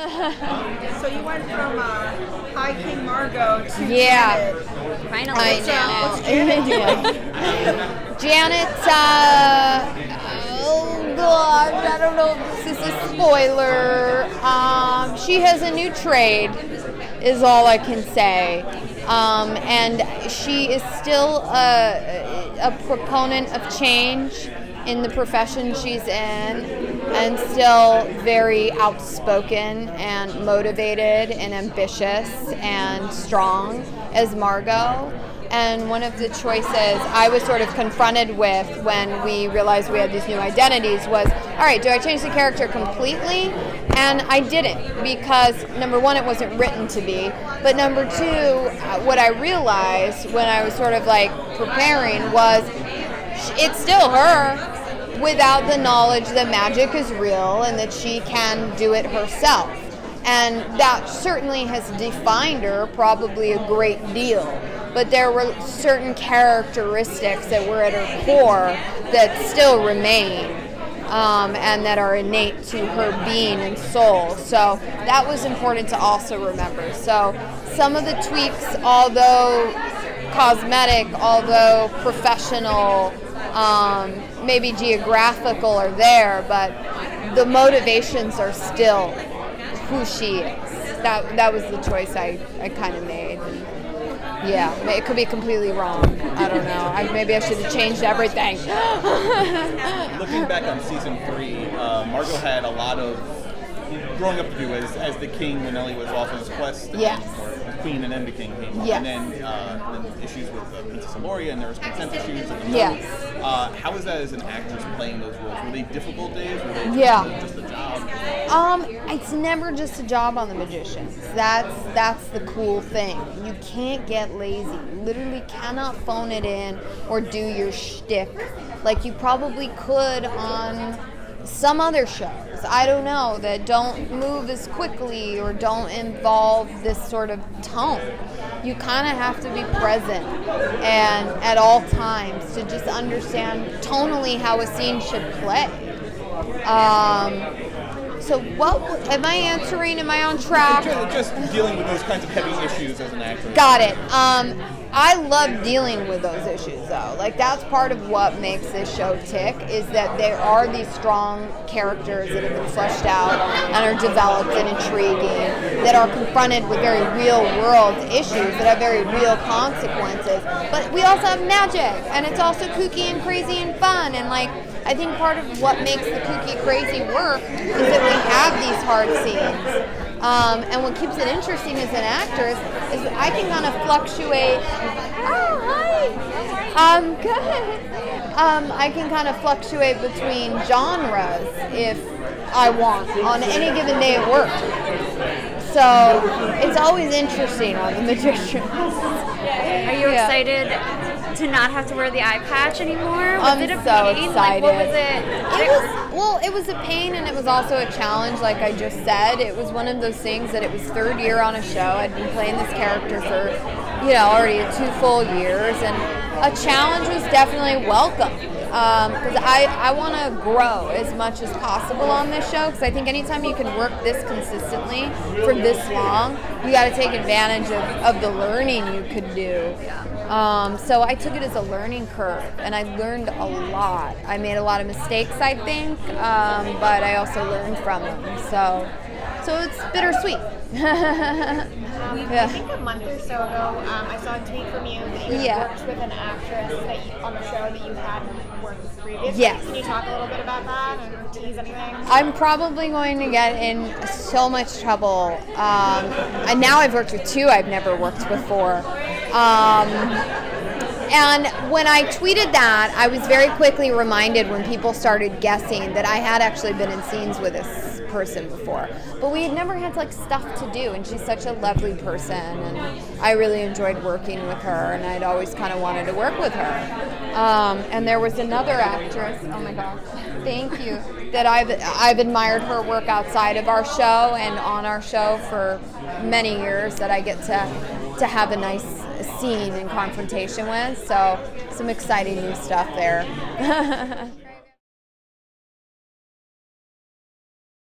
So you went from uh, High King Margo to Yeah. Janet. Finally. I know. uh, what's Janet? Janet, uh, oh god, I don't know if this is a spoiler. Um, she has a new trade, is all I can say. Um, and she is still a, a proponent of change in the profession she's in, and still very outspoken and motivated and ambitious and strong as Margo. And one of the choices I was sort of confronted with when we realized we had these new identities was all right, do I change the character completely? And I didn't because number one, it wasn't written to be. But number two, what I realized when I was sort of like preparing was it's still her without the knowledge that magic is real and that she can do it herself. And that certainly has defined her probably a great deal. But there were certain characteristics that were at her core that still remain um, and that are innate to her being and soul. So that was important to also remember. So some of the tweaks, although cosmetic, although professional, um, maybe geographical, are there, but the motivations are still who she is. That that was the choice I, I kind of made. And yeah, it could be completely wrong. I don't know. I, maybe I should have changed everything. Looking back on season three, uh, Margo had a lot of growing up to do as, as the king when Ellie was off on his quest. and- Yes. Or queen and then the king came. Yes. And then, uh, and then issues with uh, Princess Aloria and there was consent issues. And Yes. Uh, how was that as an actress playing those roles? Were they difficult days? Were they Yeah. just a job? Um, it's never just a job on the magicians. That's that's the cool thing. You can't get lazy. You literally cannot phone it in or do your shtick like you probably could on some other shows. I don't know that don't move as quickly or don't involve this sort of tone. You kind of have to be present and at all times to just understand tonally how a scene should play. Um, so what am I answering? Am I on track? Just dealing with those kinds of heavy issues as an actor. Got it. Um, I love dealing with those issues though. Like that's part of what makes this show tick is that there are these strong characters that have been fleshed out and are developed and intriguing that are confronted with very real world issues that have very real consequences. But we also have magic and it's also kooky and crazy and fun and like I think part of what makes the kooky crazy work is that we have these hard scenes. Um, and what keeps it interesting as an actress is I can kind of fluctuate. Oh, hi. Um, good. Um, I can kind of fluctuate between genres if I want on any given day at work. So it's always interesting on The Magician. Are you Yeah. excited to not have to wear the eye patch anymore? Was I'm it a so pain? Like, what was excited. it? It was well, it was a pain and it was also a challenge. Like I just said, it was one of those things that it was third year on a show. I'd been playing this character for, you know, already two full years, and a challenge was definitely welcome. Because I, I want to grow as much as possible on this show. Because I think anytime you can work this consistently for this long, you got to take advantage of, of the learning you could do. Um, so I took it as a learning curve, and I learned a lot. I made a lot of mistakes, I think, um, but I also learned from them. So, so it's bittersweet. We, I think a month or so ago, um, I saw a tweet from you that you Yeah. worked with an actress that you, on the show that you hadn't worked with previously. Yes. Can you talk a little bit about that and tease anything? I'm probably going to get in so much trouble. Um, and now I've worked with two I've never worked before. Um, and when I tweeted that, I was very quickly reminded when people started guessing that I had actually been in scenes with this person before. But we had never had like stuff to do, and she's such a lovely person, and I really enjoyed working with her, and I'd always kind of wanted to work with her. Um, and there was another actress. Oh my gosh, thank you. That I've I've admired her work outside of our show and on our show for many years. That I get to to have a nice scene and confrontation with. So some exciting new stuff there.